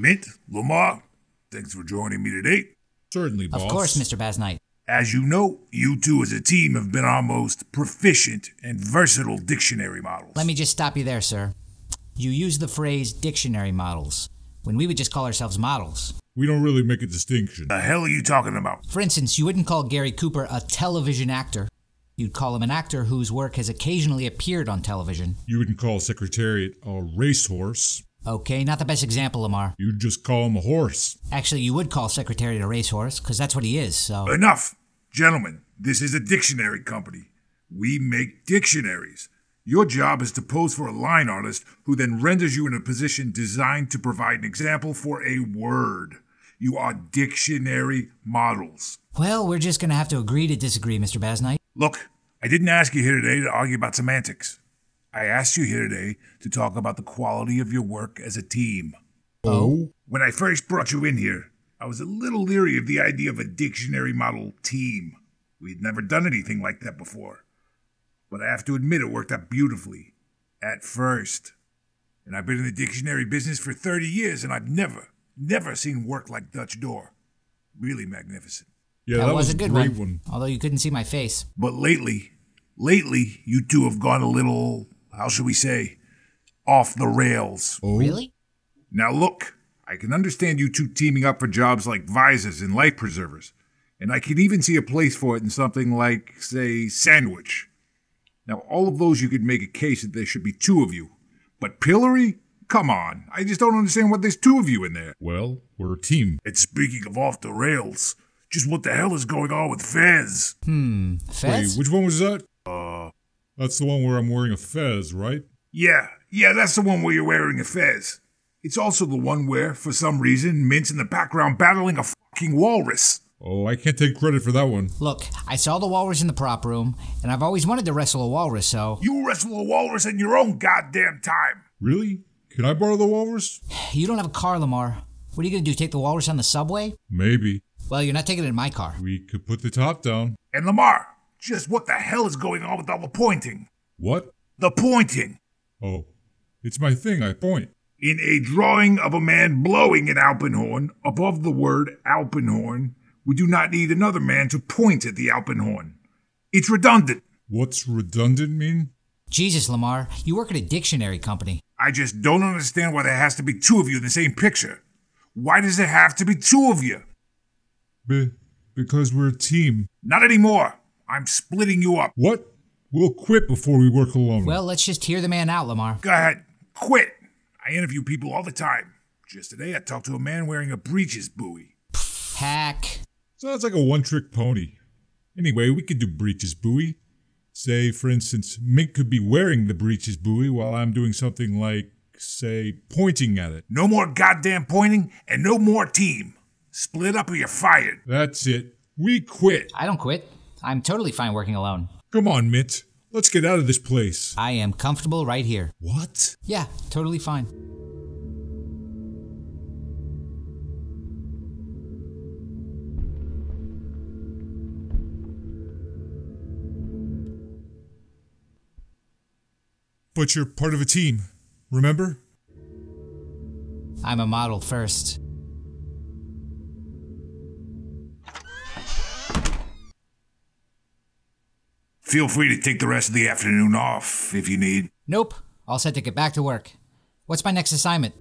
Mint, Lamar, thanks for joining me today. Certainly, boss. Of course, Mr. Basnight. As you know, you two as a team have been our most proficient and versatile dictionary models. Let me just stop you there, sir. You use the phrase dictionary models when we would just call ourselves models. We don't really make a distinction. The hell are you talking about? For instance, you wouldn't call Gary Cooper a television actor. You'd call him an actor whose work has occasionally appeared on television. You wouldn't call Secretariat a racehorse. Okay, not the best example, Lamar. You'd just call him a horse. Actually, you would call Secretariat a racehorse, because that's what he is, so. Enough! Gentlemen, this is a dictionary company. We make dictionaries. Your job is to pose for a line artist who then renders you in a position designed to provide an example for a word. You are dictionary models. Well, we're just gonna have to agree to disagree, Mr. Basnight. Look, I didn't ask you here today to argue about semantics. I asked you here today to talk about the quality of your work as a team. Oh. oh? When I first brought you in here, I was a little leery of the idea of a dictionary model team. We'd never done anything like that before. But I have to admit it worked out beautifully. At first. And I've been in the dictionary business for 30 years and I've never, never seen work like Dutch Door. Really magnificent. Yeah, that, that, was, a good great one, one. Although you couldn't see my face. But lately, lately, you two have gone a little, how should we say, off the rails. Oh? Really? Now look, I can understand you two teaming up for jobs like visors and life preservers, and I can even see a place for it in something like, say, sandwich. Now, all of those you could make a case that there should be two of you. But pillory? Come on, I just don't understand what there's two of you in there. Well, we're a team. And speaking of off the rails, just what the hell is going on with Fez? Hmm. Wait, which one was that? Uh, That's the one where I'm wearing a fez, right? Yeah, yeah, that's the one where you're wearing a fez. It's also the one where, for some reason, Mint's in the background battling a fucking walrus. Oh, I can't take credit for that one. Look, I saw the walrus in the prop room, and I've always wanted to wrestle a walrus, so. You wrestle a walrus in your own goddamn time. Really? Can I borrow the walrus? You don't have a car, Lamar. What are you gonna do, take the walrus on the subway? Maybe. Well, you're not taking it in my car. We could put the top down. And Lamar, just what the hell is going on with all the pointing? What? The pointing. Oh, it's my thing. I point. In a drawing of a man blowing an alpenhorn, above the word alpenhorn, we do not need another man to point at the alpenhorn. It's redundant. What's redundant mean? Jesus, Lamar, you work at a dictionary company. I just don't understand why there has to be two of you in the same picture. Why does there have to be two of you? Be- because we're a team. Not anymore. I'm splitting you up. What? We'll quit before we work alone. Well, let's just hear the man out, Lamar. Go ahead. Quit. I interview people all the time. Just today, I talked to a man wearing a breeches buoy. Hack. Sounds like a one trick pony. Anyway, we could do breeches buoy. Say, for instance, Mint could be wearing the breeches buoy while I'm doing something like, say, pointing at it. No more goddamn pointing and no more team. Split up or you're fired. That's it. We quit. I don't quit. I'm totally fine working alone. Come on, Mint. Let's get out of this place. I am comfortable right here. What? Yeah, totally fine. But you're part of a team, remember? I'm a model first. Feel free to take the rest of the afternoon off if you need. Nope. All set to get back to work. What's my next assignment?